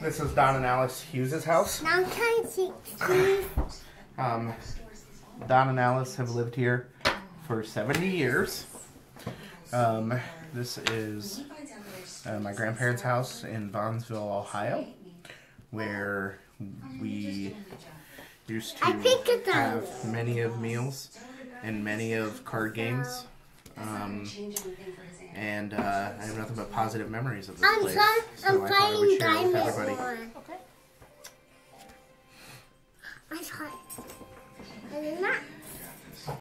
This is Don and Alice Hughes' house. Now I'm trying to see. Steve. Um, Don and Alice have lived here for 70 years. Um, this is uh, my grandparents' house in Vaughnsville, Ohio, where we used to I picked it up. have many of meals and many of card games. Um, and uh, I have nothing but positive memories of this place. so I'm I thought I would everybody. Okay.